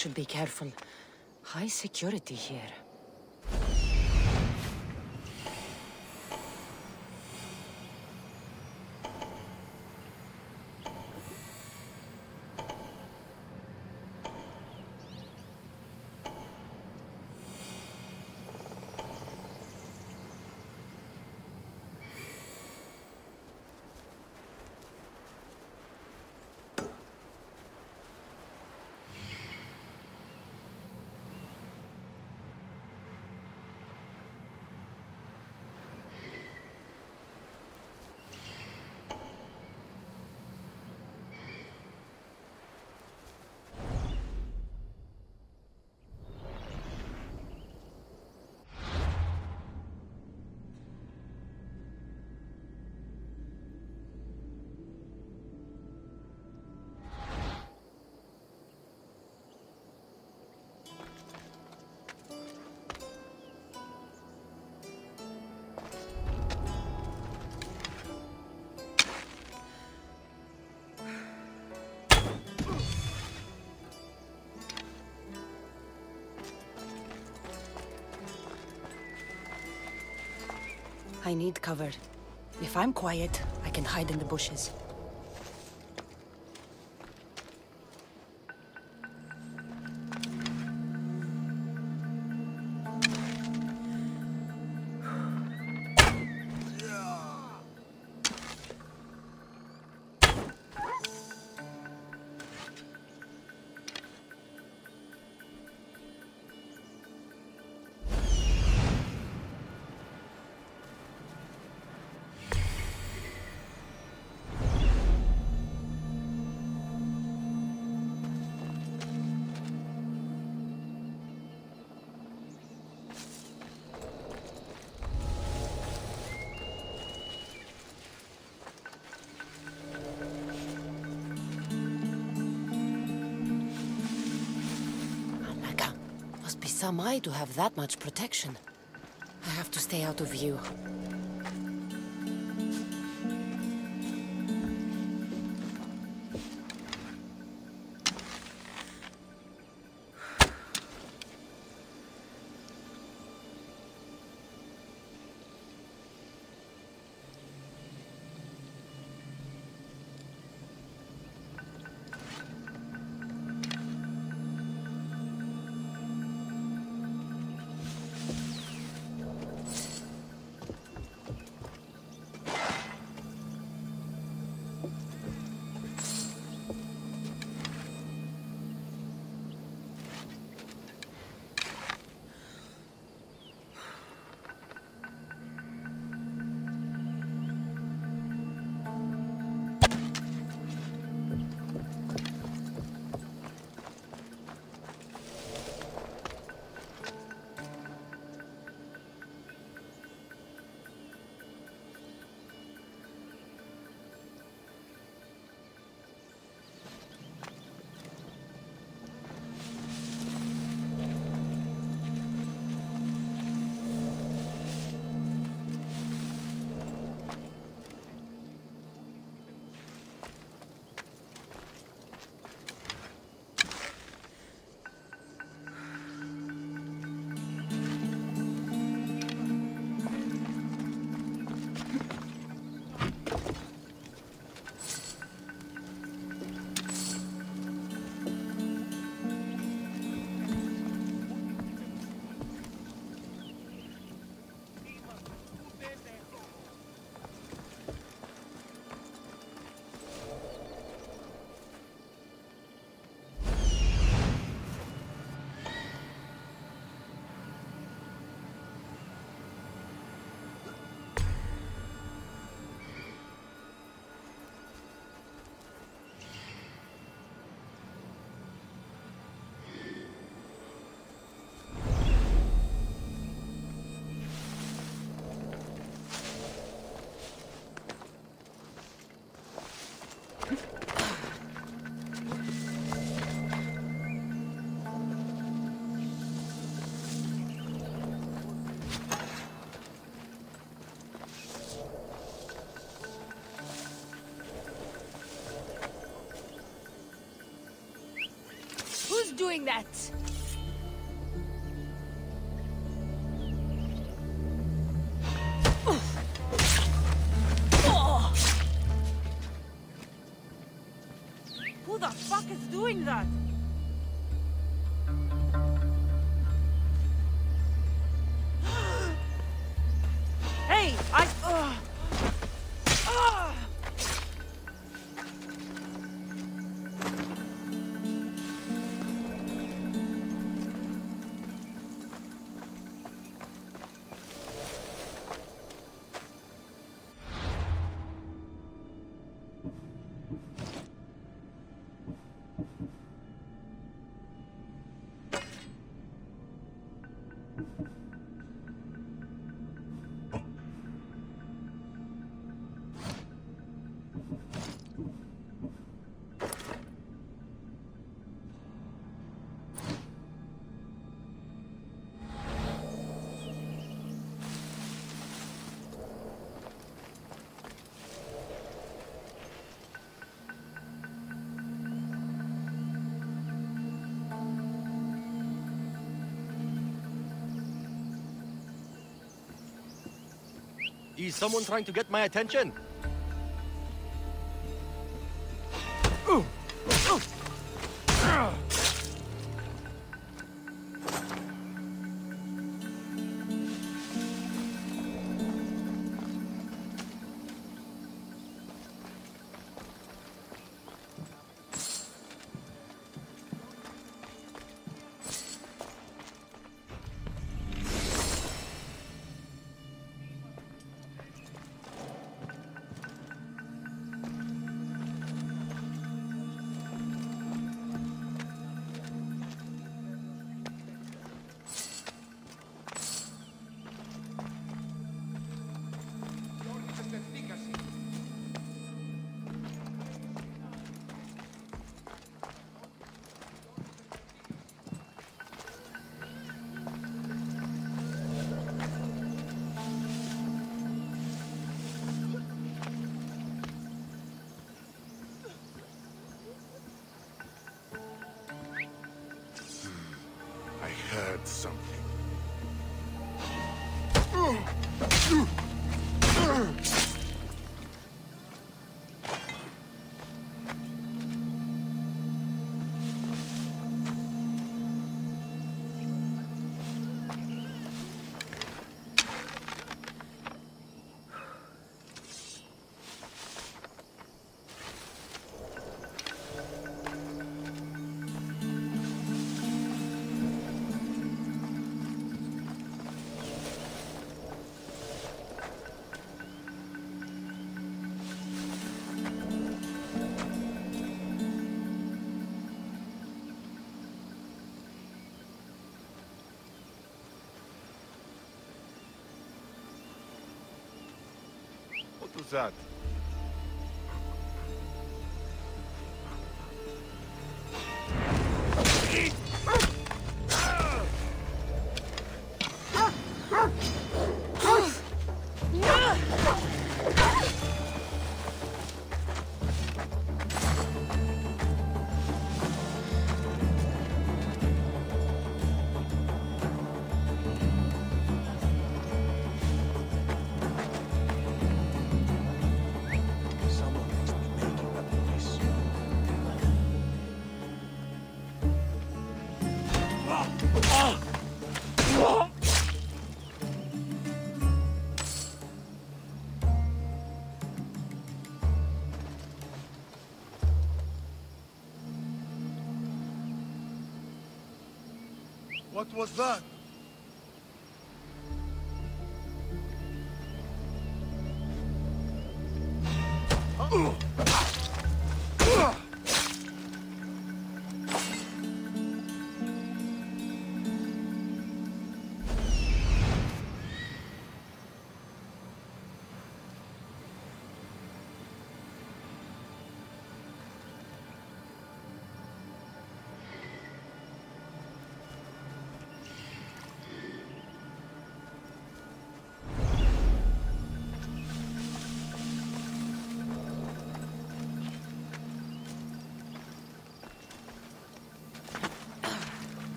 should be careful. High security here. I need cover. If I'm quiet, I can hide in the bushes. Some eye to have that much protection. I have to stay out of view. doing that! Is someone trying to get my attention? Heard something. That? What was that? Huh?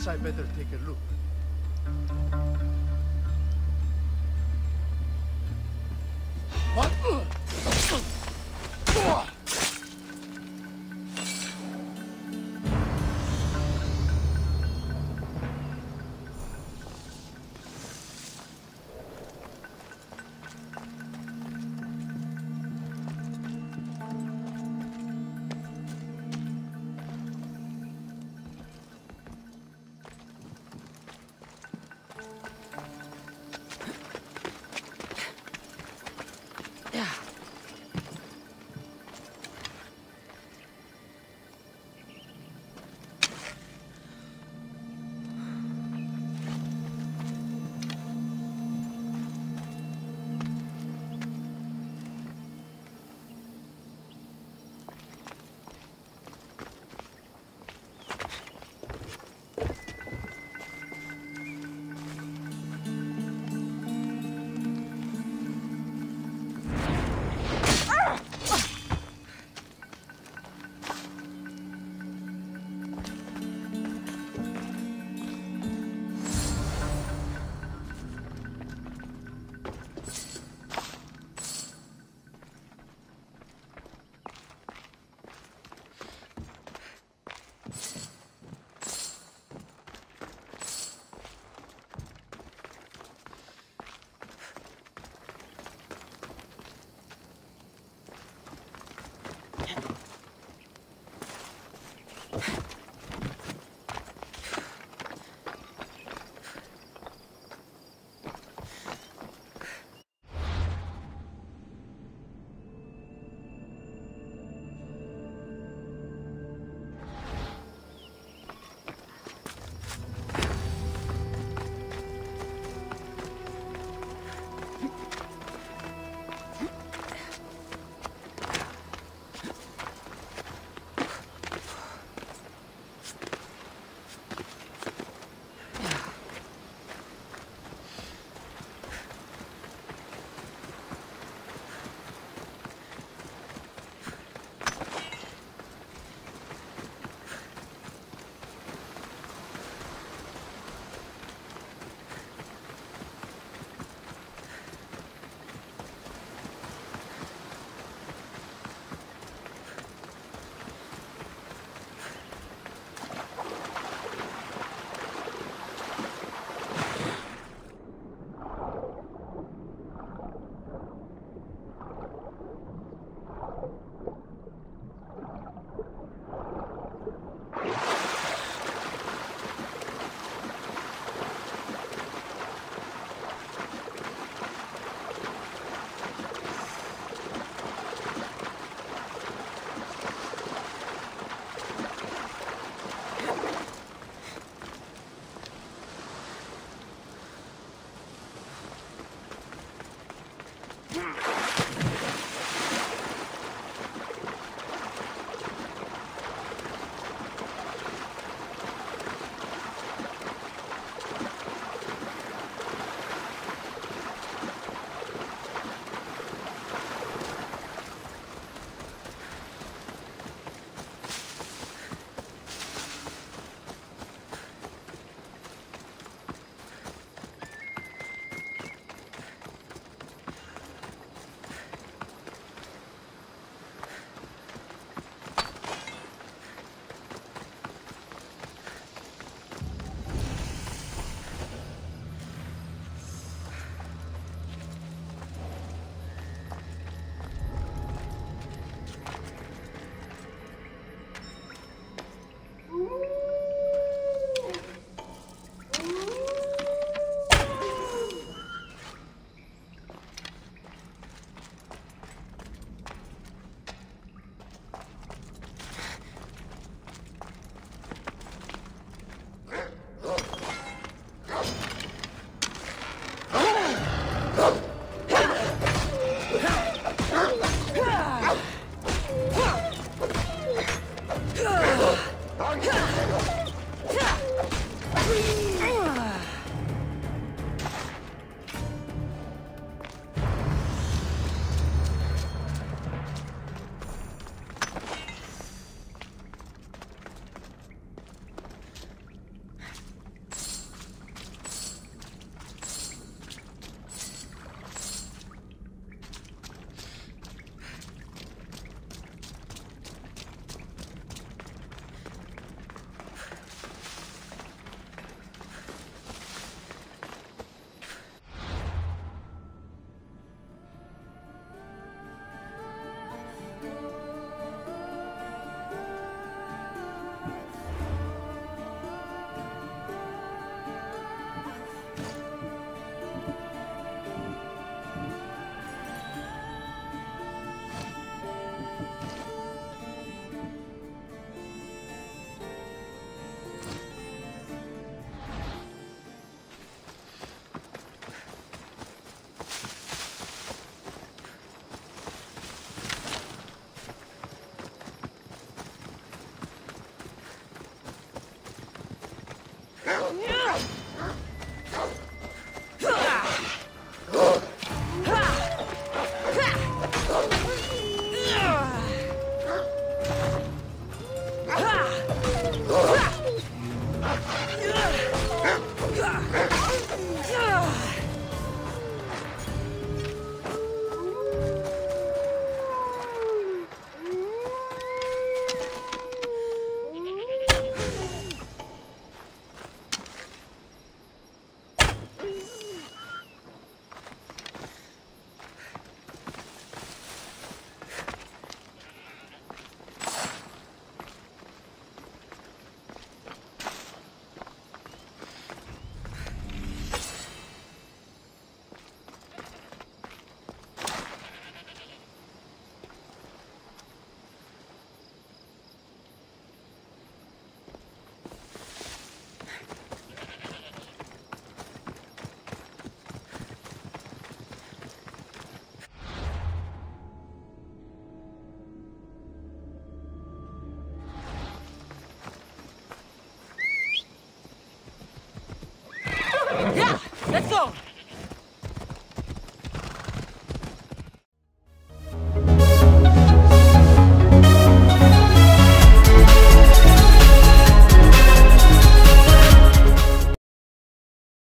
Guess I better take a look.